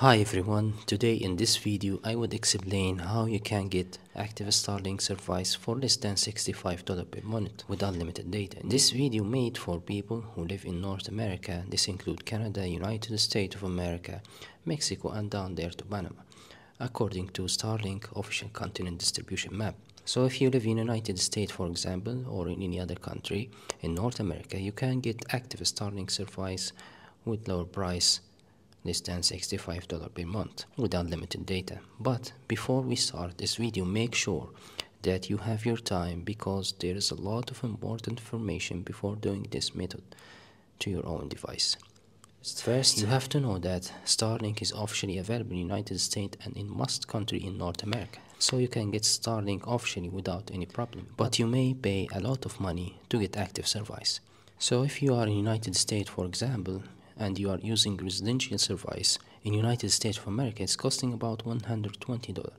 Hi everyone, today in this video I would explain how you can get active Starlink service for less than $65 per month with unlimited data. This video made for people who live in North America, this include Canada, United States of America, Mexico and down there to Panama, according to Starlink official continent distribution map. So if you live in United States for example or in any other country in North America, you can get active Starlink service with lower price less than $65 per month with unlimited data. But before we start this video, make sure that you have your time because there is a lot of important information before doing this method to your own device. First, you have to know that Starlink is officially available in United States and in most countries in North America. So you can get Starlink officially without any problem. But you may pay a lot of money to get active service. So if you are in United States, for example, and you are using residential service in United States of America, it's costing about $120.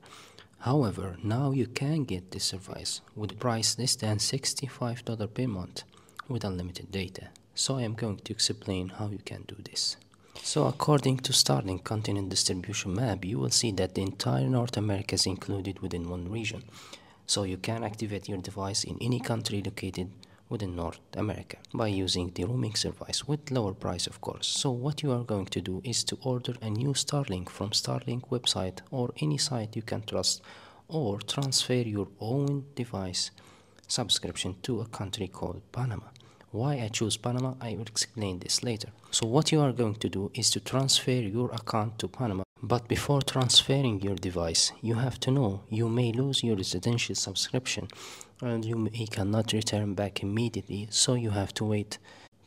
However, now you can get this service with price less than $65 per month with unlimited data. So I am going to explain how you can do this. So according to Starlink continent distribution map, you will see that the entire North America is included within one region. So you can activate your device in any country located within North America by using the roaming service with lower price of course. So what you are going to do is to order a new Starlink from Starlink website or any site you can trust or transfer your own device subscription to a country called Panama. Why I choose Panama, I will explain this later. So what you are going to do is to transfer your account to Panama. But before transferring your device, you have to know you may lose your residential subscription and you may cannot return back immediately, so you have to wait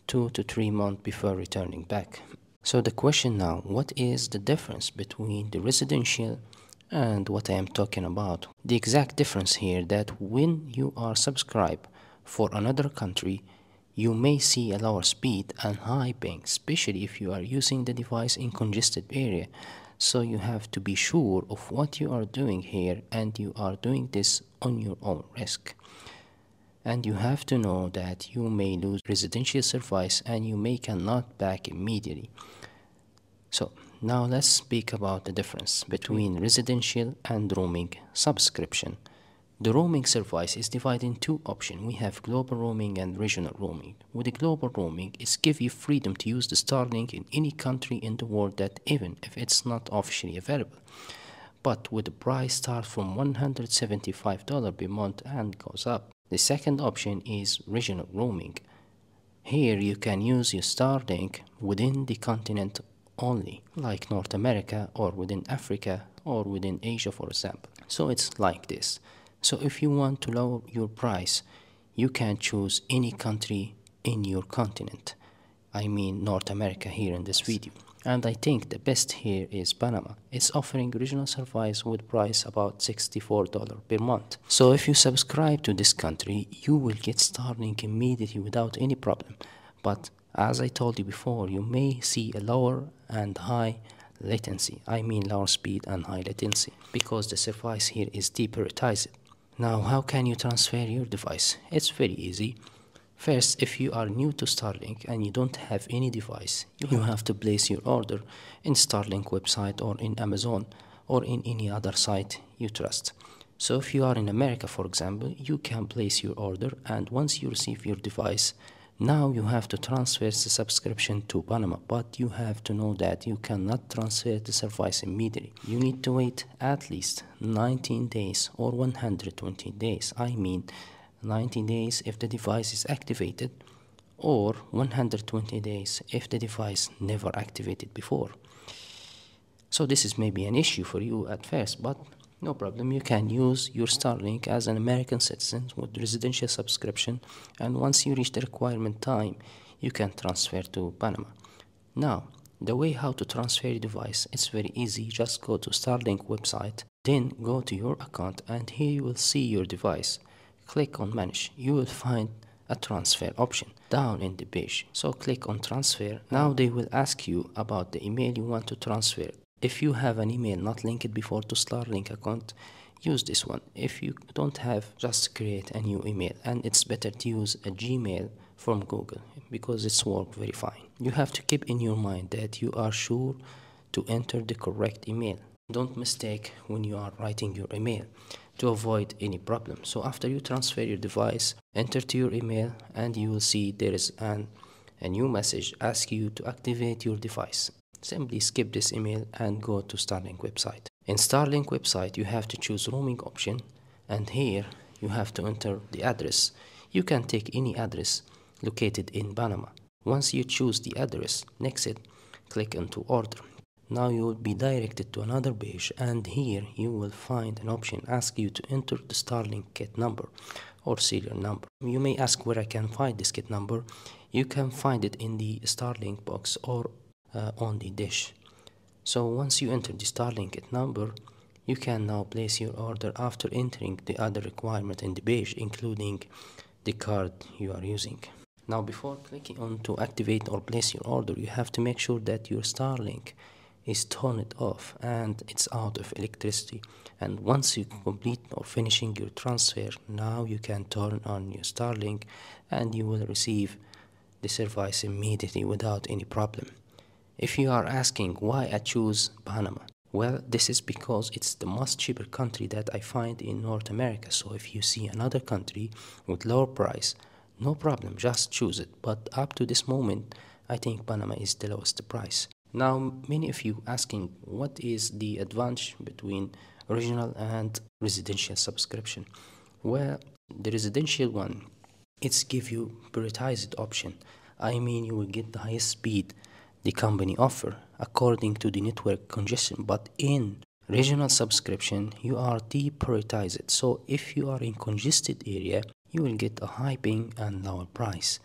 two to three months before returning back. So the question now, what is the difference between the residential and what I am talking about? The exact difference here that when you are subscribed for another country, you may see a lower speed and high ping, especially if you are using the device in congested area. So you have to be sure of what you are doing here and you are doing this on your own risk. And you have to know that you may lose residential service and you may cannot back immediately. So now let's speak about the difference between residential and roaming subscription. The roaming service is divided in two options. We have global roaming and regional roaming. With the global roaming, it's give you freedom to use the Starlink in any country in the world that even if it's not officially available. But with the price start from $175 per month and goes up. The second option is regional roaming. Here you can use your Starlink within the continent only, like North America or within Africa or within Asia for example. So it's like this. So if you want to lower your price, you can choose any country in your continent. I mean North America here in this video. And I think the best here is Panama. It's offering regional service with price about $64 per month. So if you subscribe to this country, you will get Starlink immediately without any problem. But as I told you before, you may see a lower and high latency. I mean lower speed and high latency because the service here is deprioritized. Now, how can you transfer your device? It's very easy. First, if you are new to Starlink and you don't have any device, you have to place your order in Starlink website or in Amazon or in any other site you trust. So if you are in America, for example, you can place your order and once you receive your device, now you have to transfer the subscription to Panama, but you have to know that you cannot transfer the service immediately. You need to wait at least 19 days or 120 days. I mean 90 days if the device is activated or 120 days if the device never activated before. So this is maybe an issue for you at first, but no problem. You can use your Starlink as an American citizen with residential subscription, and once you reach the requirement time, you can transfer to Panama. Now, the way how to transfer your device, is very easy. Just go to Starlink website, then go to your account, and here you will see your device. Click on Manage. You will find a transfer option down in the page. So click on transfer. Now they will ask you about the email you want to transfer if you have an email not linked before to Starlink account, use this one. If you don't have, just create a new email. And it's better to use a Gmail from Google because it's work very fine. You have to keep in your mind that you are sure to enter the correct email. Don't mistake when you are writing your email to avoid any problem. So after you transfer your device, enter to your email and you will see there is an, a new message asking you to activate your device. Simply skip this email and go to Starlink website. In Starlink website, you have to choose roaming option and here you have to enter the address. You can take any address located in Panama. Once you choose the address, next it, click into order. Now you will be directed to another page and here you will find an option ask you to enter the Starlink kit number or serial number. You may ask where I can find this kit number. You can find it in the Starlink box or uh, on the dish. So once you enter the Starlink number, you can now place your order after entering the other requirement in the page including the card you are using. Now before clicking on to activate or place your order, you have to make sure that your Starlink is turned off and it's out of electricity and once you complete or finishing your transfer now you can turn on your starlink and you will receive the service immediately without any problem if you are asking why i choose panama well this is because it's the most cheaper country that i find in north america so if you see another country with lower price no problem just choose it but up to this moment i think panama is the lowest price now, many of you asking what is the advantage between regional and residential subscription? Well, the residential one, it's give you prioritized option. I mean, you will get the highest speed the company offer according to the network congestion. But in regional subscription, you are deprioritized. So if you are in congested area, you will get a high ping and lower price.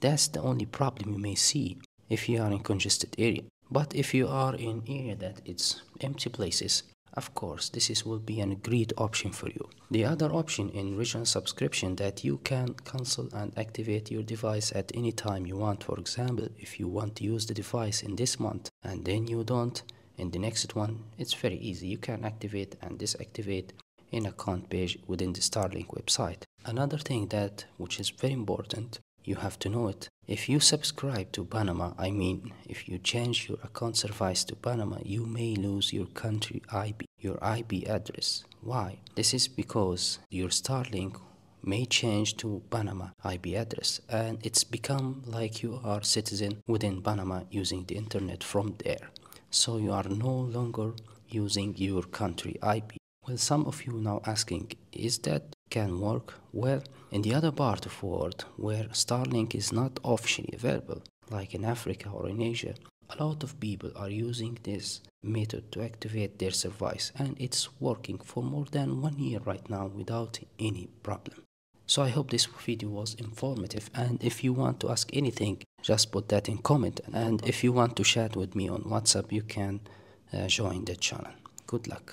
That's the only problem you may see if you are in congested area. But if you are in area that it's empty places, of course, this is, will be a great option for you. The other option in regional subscription that you can cancel and activate your device at any time you want. For example, if you want to use the device in this month and then you don't in the next one, it's very easy. You can activate and disactivate in account page within the Starlink website. Another thing that which is very important you have to know it. If you subscribe to Panama, I mean, if you change your account service to Panama, you may lose your country IP, your IP address. Why? This is because your Starlink may change to Panama IP address and it's become like you are citizen within Panama using the internet from there. So you are no longer using your country IP. Well, some of you now asking, is that can work well in the other part of the world where Starlink is not officially available, like in Africa or in Asia. A lot of people are using this method to activate their service and it's working for more than one year right now without any problem. So I hope this video was informative and if you want to ask anything just put that in comment and if you want to chat with me on WhatsApp you can uh, join the channel. Good luck.